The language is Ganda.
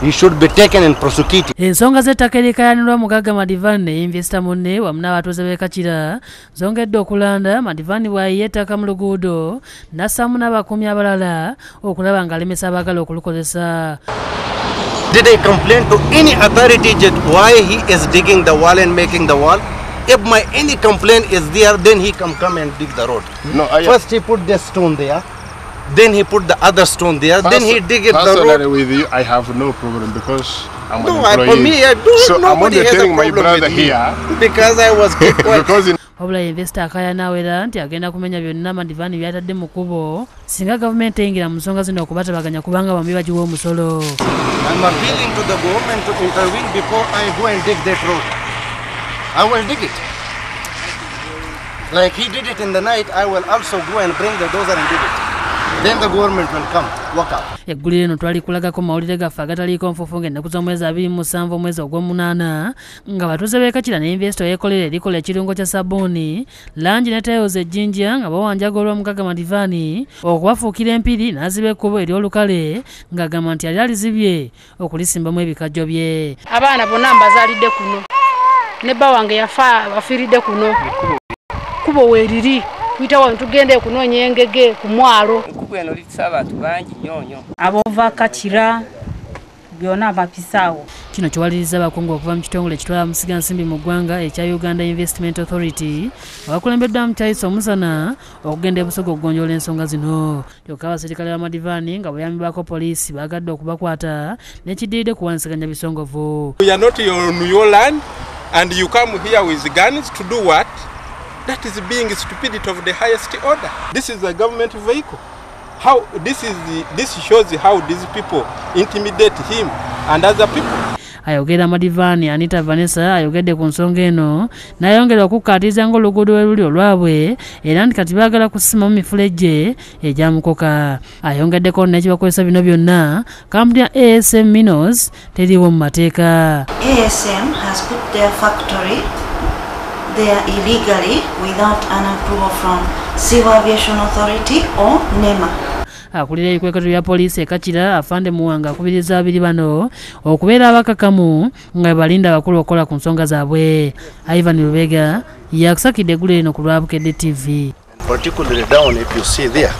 he should be taken and prosecuted. Eh, ensonga z'ettaka erikayanirwa mugagga madivan ne invesita munne wamu n'abatuuze b'e kakira zongedde okulanda madivan bw'ayiye ettaka mu luguudo nassaamu n'abakuumi abalala okulaba ng'alemesa abaagala okulukozesa Did I complain to any authority that why he is digging the wall and making the wall? If my any complaint is there, then he come come and dig the road. No, I First he put the stone there, then he put the other stone there, then he dig it the personally road. with you, I have no problem because I'm No, an I, employee. for me, I do so I'm nobody only has a telling my problem brother with me here because I was kept quiet. because in wabula invesita akayana awera nti agenda kumenya byonna madivaani byatadde mu kkubo singa gavumenti eyingira mu nsonga zino okubatabaganya kubanga bambi bagiwa omusolo I'm appealing to the government to intervene before I go and dig that road. I will dig it. Like he did it in the night, I will also go and bring the dozer and dig it. Then the government will come, walk up. eggulire eno twali kulagako mawulire gaffe agataliiko nfufu ng'ennaku z'omwezi abiri mu musanvu omwezi ogw'omunaana nga batuuze b'ekakira ne invesito yeekolera erikola ekirungo kya sabbuuni langi ne tayoza ejjinja nga bawanjaga olw'omugaga madivaani okubafuukira empiri n'aziba ekkubo ery'olukale ng'agamba nti yali alizibye okulisimbamu ebikajjo bye. Abaana bonna mbazaalidde kuno. Ne bba wange yafa bafiiridde kuno. Kubo weeriri tuyita wano tugende kunoonya engege ku mwalo. Enkubu eno litisa abantu bangi nnyo nnyo. Abova kakira byonna bapisaawo kino kiwaliriza abakungu okuva mu kitongole ekitwala musigansimbi mu ggwanga ekya uganda investment authority abakulembeddwa mu kyayisa omusana okugenda ebusoga okugonjoola ensonga zino. Kyokka abaserikale b'amadivaani nga buyambibwako poliisi baagadde okubakwata n'ekiddiridde kuwanisaganya bisongovu. We are not on your land, and you come here with guns to do what? That is being stupidity of the highest order. This is a government vehicle. How this is the, this shows how these people intimidate him and other people. ayogera madivaani anita vanessa ayogedde ku nsonga eno n'ayongera okukkaatiriza ng'oluguudo we luli olwabwe era nti kati baagala kusimamu mifulejje egyamukoka ayongeddeko n'ekibakozesa bino byonna kampuni ya asm minos teriiwo mu mateeka ASM has put their factory there illegally without an approval from Civil Aviation Authority or NEMA. akulira ebikweketo bya poliisi ekakira afande muwanga akubiriza abiri bano okubeera abakakamu nga bebalinda abakulu okukola ku nsonga zaabwe ivan lubega yakusakidde eggulu eno ku lwabukedde tv Particularly down, if you see there,